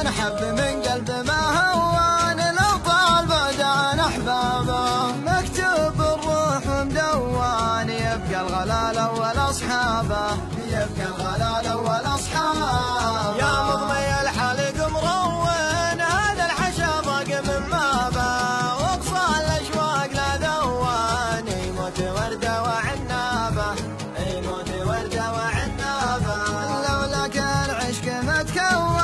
انحب من قلب ما هوان لو طال بعد عن أحبابه. مكتوب الروح مدوان يبقى الغلال أول أصحابه. يبقى الغلال أول أصحابه. يا مضمي الحلق مرون هذا الحشا ضاق من مابه. وأقصى الأشواق لا ذوان يموت ورده وعنابه. يموت ورده وعنابه. لولاك العشق ما تكون